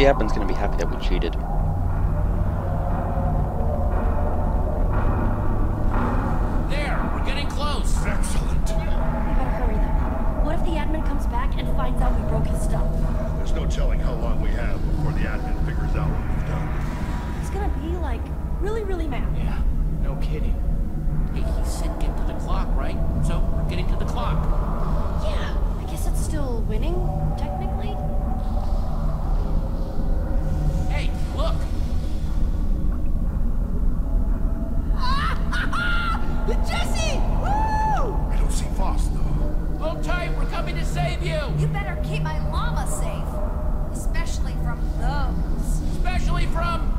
I don't think the admin's going to be happy that we cheated. There, we're getting close. Excellent. We better hurry then. What if the admin comes back and finds out we broke his stuff? There's no telling how long we have before the admin figures out what we've done. He's gonna be like really, really mad. Yeah, no kidding. Hey, he said get to the clock, right? So we're getting to the clock. Yeah, I guess it's still winning, technically. Tight, we're coming to save you. You better keep my llama safe. Especially from those. Especially from.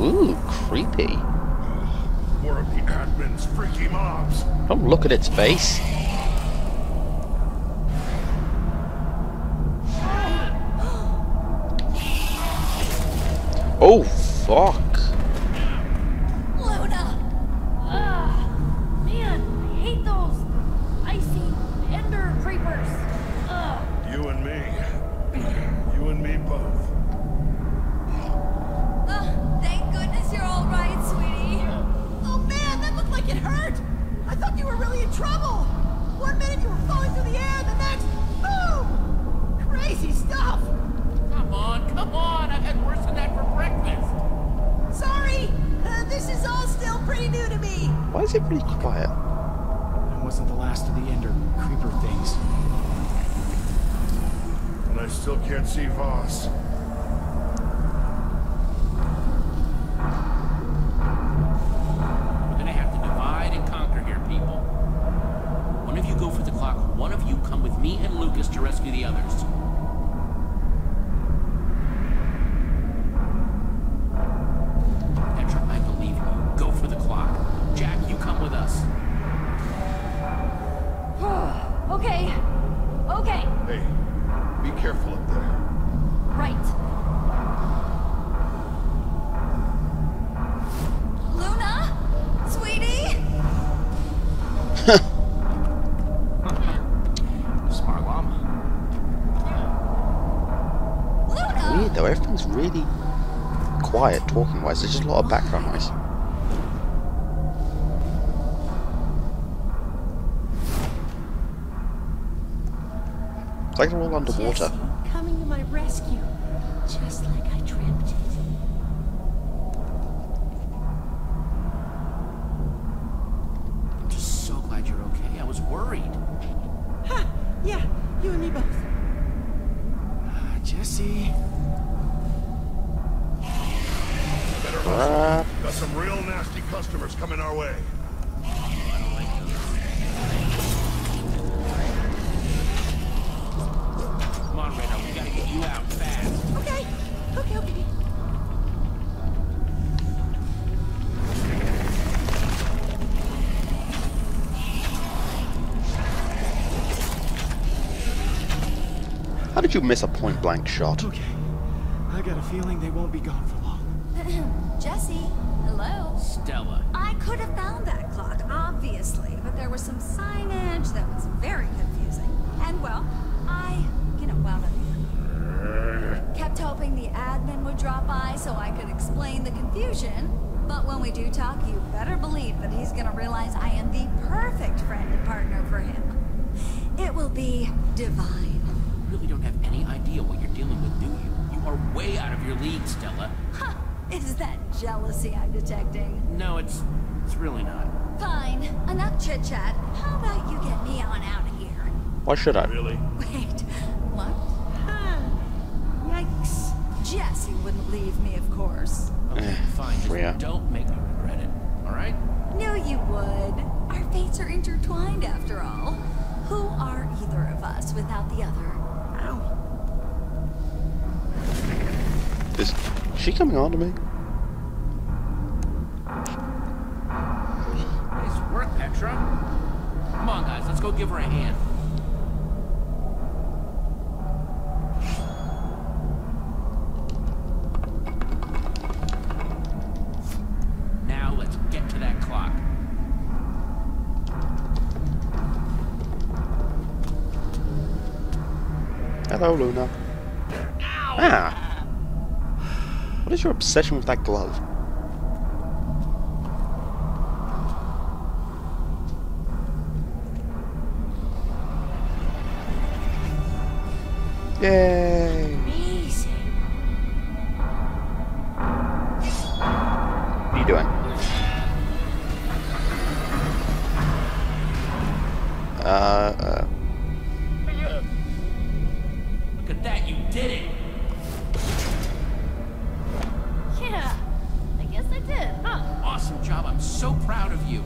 Ooh, creepy. More of the admin's freaky mobs. Don't look at its face. Oh, fuck. Why is it really quiet? That wasn't the last of the Ender creeper things. And I still can't see Vos. We're gonna have to divide and conquer here, people. One of you go for the clock, one of you come with me and Lucas to rescue the others. Talking wise. There's just a lot of background noise. It's like they're all underwater. Jesse, coming to my rescue, just like I some real nasty customers coming our way. Come on, Reno, we gotta get you out fast. Okay. Okay, okay. how did you miss a point blank shot? Okay. I got a feeling they won't be gone for long. Jesse, hello. Stella. I could have found that clock, obviously, but there was some signage that was very confusing. And well, I, you know, wound up here. Kept hoping the admin would drop by so I could explain the confusion. But when we do talk, you better believe that he's gonna realize I am the perfect friend and partner for him. It will be divine. You really don't have any idea what you're dealing with, do you? You are way out of your league, Stella. Huh, is that jealousy I'm detecting? No, it's it's really not. Fine, enough chit chat. How about you get me on out of here? Why should I? Really? Wait, what? Huh. Yikes. Jesse wouldn't leave me, of course. Okay, Eh, fine. Just Freya. don't make me regret it. All right? No, you would. Our fates are intertwined after all. Who are either of us without the other? Ow. Is she coming on to me? Nice work, Petra. Come on, guys, let's go give her a hand. Now let's get to that clock. Hello, Luna. Ah! What is your obsession with that glove? Yay! What are you doing? Uh, uh, Look at that, you did it! Did, huh? Awesome job, I'm so proud of you.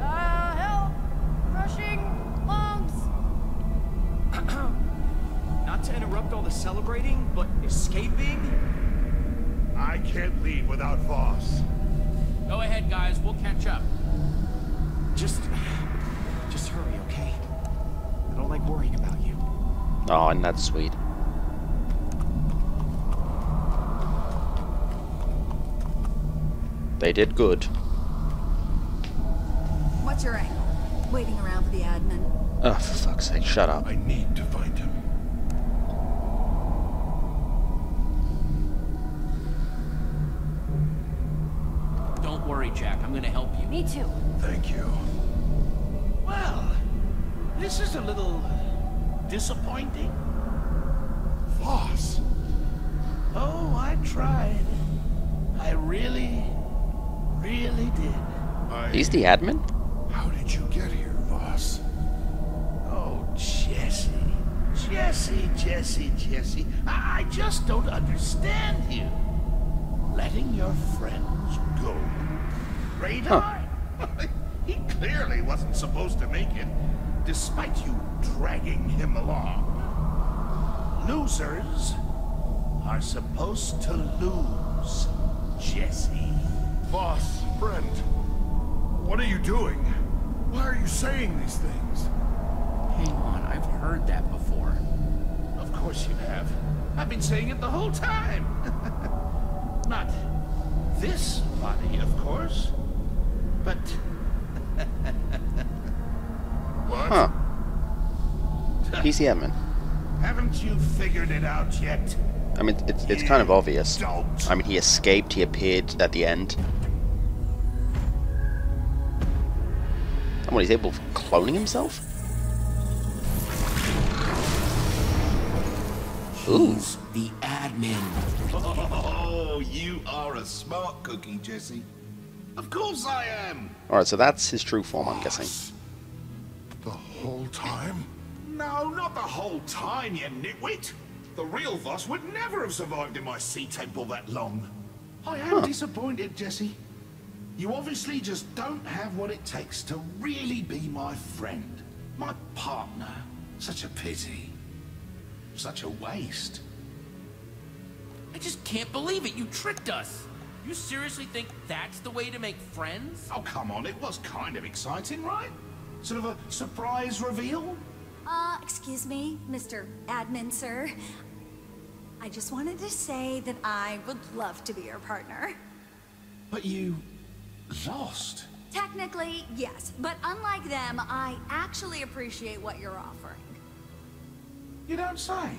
Uh, help! Rushing lungs! Not to interrupt all the celebrating, but escaping? I can't leave without Vos. Go ahead, guys, we'll catch up. Just... Just hurry, okay? I don't like worrying about you. oh, and that's sweet. They did good. What's your angle? Waiting around for the admin. Oh, for fuck's sake, shut up. I need to find him. Don't worry, Jack, I'm gonna help you. Me too. Thank you. Well, this is a little disappointing. Vos! Oh, I tried. I really, really did. I... He's the admin? How did you get here, Vos? Oh, Jesse. Jesse, Jesse, Jesse. I I just don't understand you. Letting your friends go. Radar? he clearly wasn't supposed to make it, despite you dragging him along. Losers are supposed to lose, Jesse. Vos, friend, what are you doing? Why are you saying these things? Hang on, I've heard that before. Of course you have. I've been saying it the whole time. Not this body, of course, but What? Huh. He's the admin. haven't you figured it out yet? I mean, it's, it's kind of obvious. I mean, he escaped, he appeared at the end. And what, he's able of cloning himself? Ooh. He's the admin. Oh, you are a smart cookie, Jesse. Of course I am. Alright, so that's his true form, I'm guessing. The whole time? No, not the whole time, you nitwit. The real Vos would never have survived in my sea temple that long. I am disappointed, Jesse. You obviously just don't have what it takes to really be my friend, my partner. Such a pity. Such a waste. I just can't believe it, you tricked us. You seriously think that's the way to make friends? Oh, come on, it was kind of exciting, right? Sort of a surprise reveal? Uh, excuse me, Mr. Admin, sir. I just wanted to say that I would love to be your partner. But you lost. Technically, yes, but unlike them, I actually appreciate what you're offering. You don't say.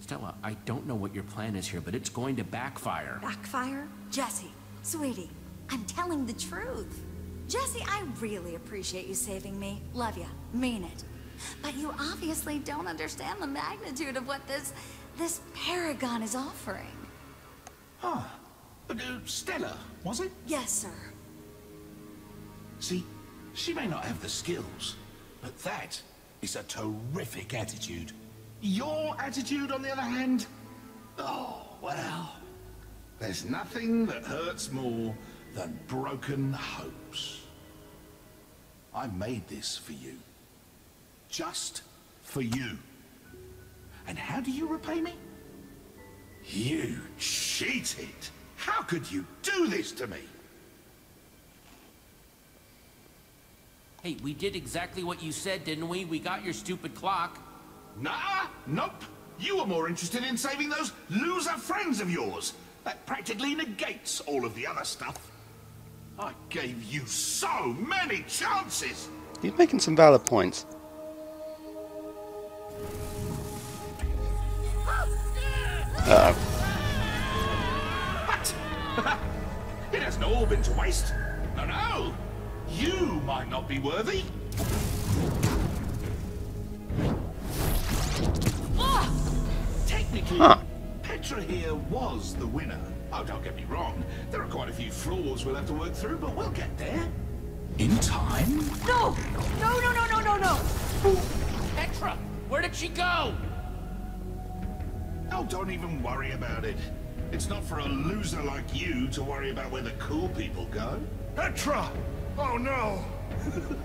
Stella, I don't know what your plan is here, but it's going to backfire. Backfire? Jesse, sweetie, I'm telling the truth. Jesse, I really appreciate you saving me. Love ya. Mean it. But you obviously don't understand the magnitude of what this... this paragon is offering. Huh. But, uh, Stella, was it? Yes, sir. See, she may not have the skills, but that is a terrific attitude. Your attitude, on the other hand? Oh, well. There's nothing that hurts more than broken hopes. I made this for you. Just for you. And how do you repay me? You cheated! How could you do this to me? Hey, we did exactly what you said, didn't we? We got your stupid clock. Nah, nope. You were more interested in saving those loser friends of yours. That practically negates all of the other stuff. I gave you so many chances. He's making some valid points. Uh What? it hasn't all been to waste. No, no. You might not be worthy. Technically, Huh. Petra here was the winner. Oh, don't get me wrong. There are quite a few flaws we'll have to work through, but we'll get there. In time. No! No, no, no, no, no, no! Petra, where did she go? Oh, don't even worry about it. It's not for a loser like you to worry about where the cool people go. Petra! Oh no!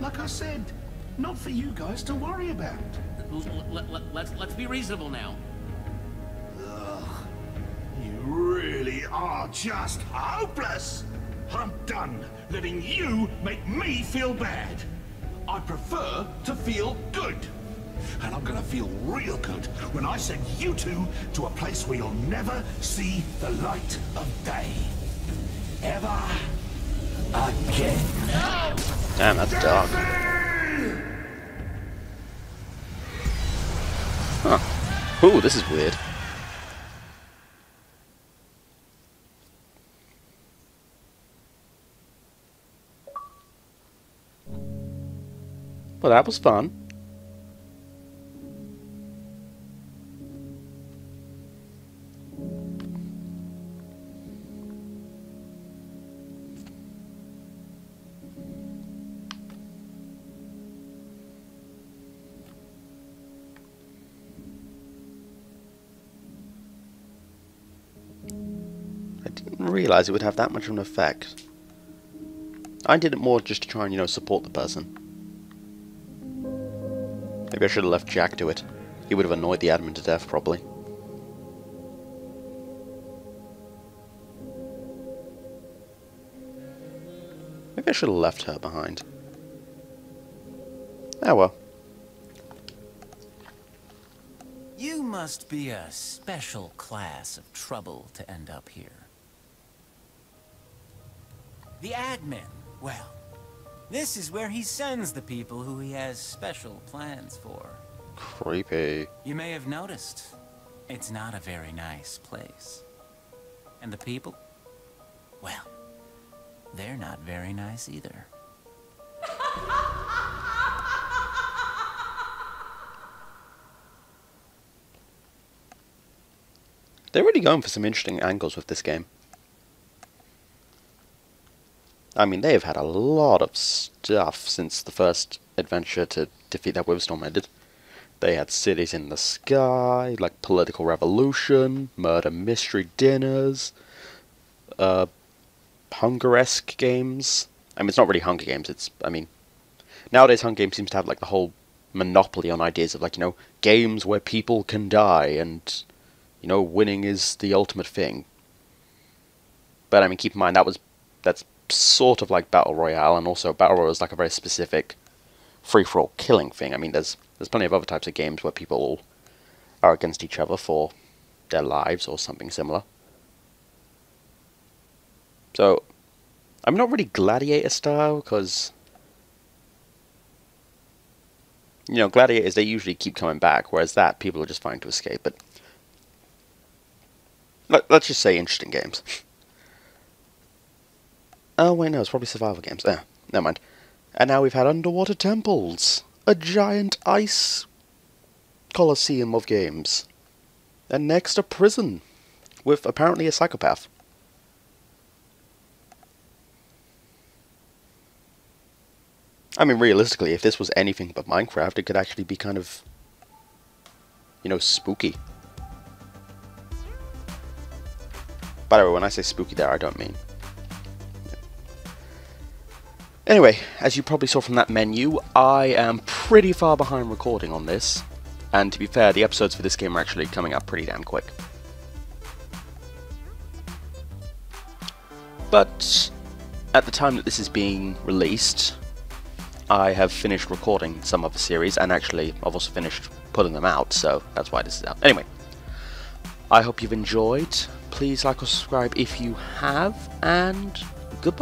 Like I said, not for you guys to worry about. Let's let's be reasonable now. Really are just hopeless. I'm done letting you make me feel bad. I prefer to feel good. And I'm gonna feel real good when I send you two to a place where you'll never see the light of day. Ever again. damn, that's dark. Huh. Ooh, this is weird. That was fun. I didn't realise it would have that much of an effect. I did it more just to try and, you know, support the person. Maybe I should have left Jack to it. He would have annoyed the admin to death, probably. Maybe I should have left her behind. Oh well. You must be a special class of trouble to end up here. The admin. Well, this is where he sends the people who he has special plans for. Creepy. You may have noticed, it's not a very nice place. And the people? Well, they're not very nice either. They're really going for some interesting angles with this game. I mean, they've had a lot of stuff since the first adventure to defeat that Wither Storm ended. They had cities in the sky, like political revolution, murder mystery dinners, uh, Hunger-esque games. I mean, it's not really Hunger Games. It's, I mean, nowadays Hunger Games seems to have like the whole monopoly on ideas of like you know games where people can die and you know winning is the ultimate thing. But I mean, keep in mind that was that's sort of like battle royale, and also battle royale is like a very specific free for all killing thing. I mean, there's there's plenty of other types of games where people are against each other for their lives or something similar. So, I'm not really gladiator style because you know gladiators they usually keep coming back, whereas that people are just fine to escape. But let, let's just say interesting games. Oh wait, no, it's probably survival games. Ah, never mind. And now we've had underwater temples, a giant ice coliseum of games, and next a prison with apparently a psychopath. I mean, realistically, if this was anything but Minecraft, it could actually be kind of, you know, spooky. By the way, when I say spooky there, I don't mean. Anyway, as you probably saw from that menu, I am pretty far behind recording on this. And to be fair, the episodes for this game are actually coming up pretty damn quick. But at the time that this is being released, I have finished recording some of the series, and actually I've also finished putting them out, so that's why this is out. Anyway, I hope you've enjoyed. Please like or subscribe if you have, and goodbye.